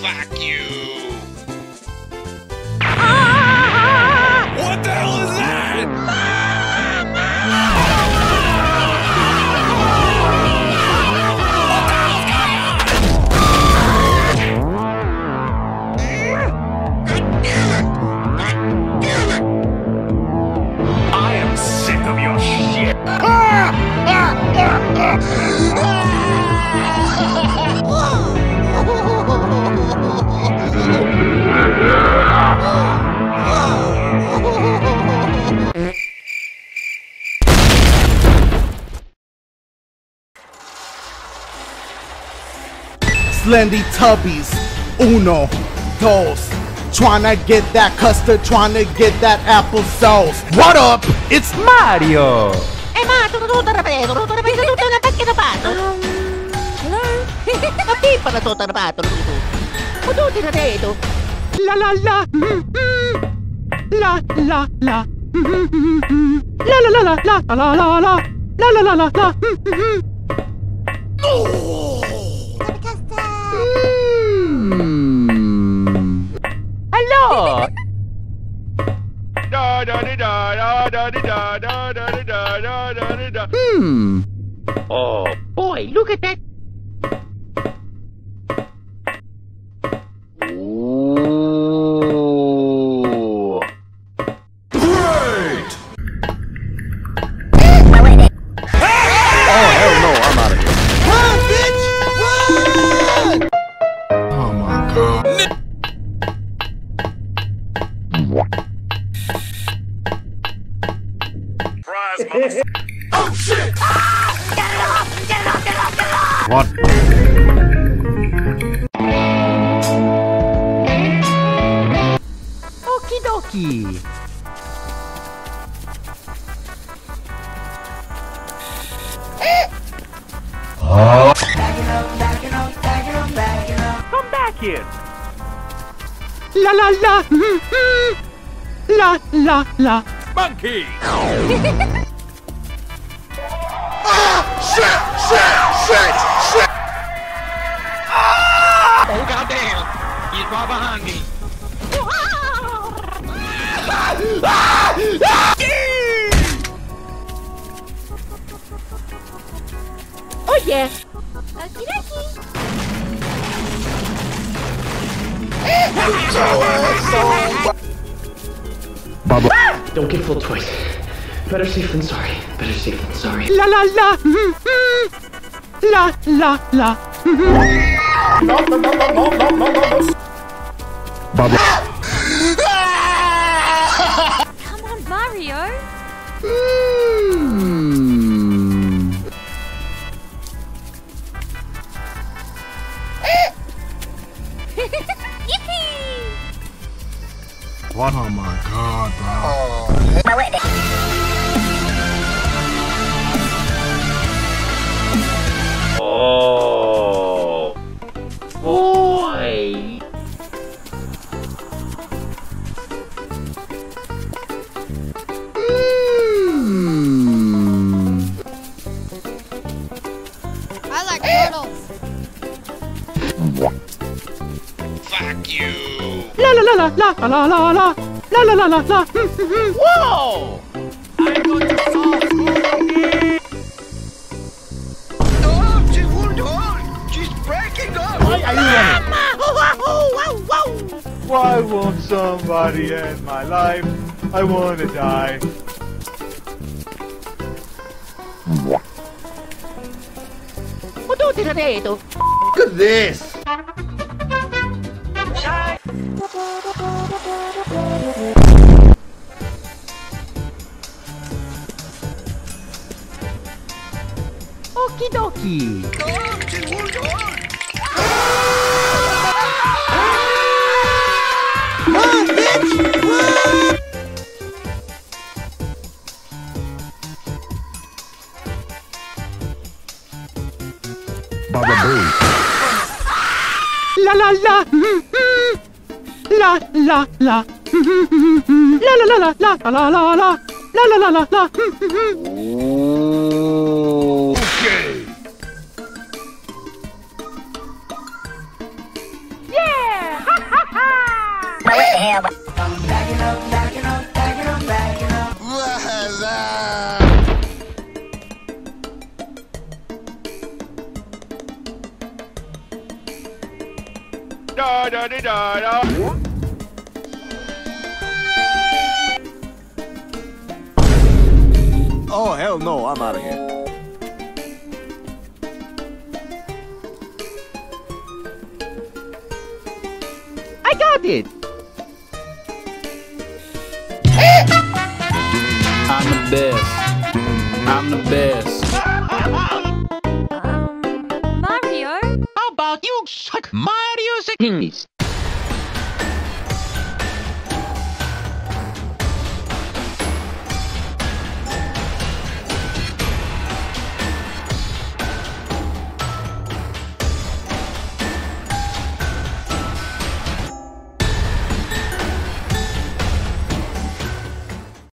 Fuck you! Ah! What the hell is that? I am sick of your shit. Ah! Ah! Slendy Tubbies. Uno, dos. Trying to get that custard, trying to get that applesauce. What up? It's Mario. Um, hello? La la la. La la la. La la la la la la la la la la la la la. Hmm. Oh boy, look at that One. Okie dokie. Come back here. La la la. La la la. Monkey. shit, shit, shit, shit. Ah! Oh goddamn! He's right behind me. Ah! Ah! Yeah! Oh yeah! Okie dokie! Don't get full twice. Better safe than sorry. Better safe than sorry. La la la. La la la. Mm Come on, Mario. Hmm. Yippee! What? Oh my god, bro. Oh. Fuck you! La la la la la la la la la la la la la Whoa! I'm going to solve Oh, she won't hold! She's breaking up! Why are you running? Why won't somebody end my life? I wanna die. What do you do? Look at this! Okie dokie. La la la. La la la. La la la la la. La la la la. La la la la. La la la. La la la la Da da da da da. Oh, hell no, I'm out of here. I got it! Best. I'm the best. Um, Mario? How about you suck Mario's Penis.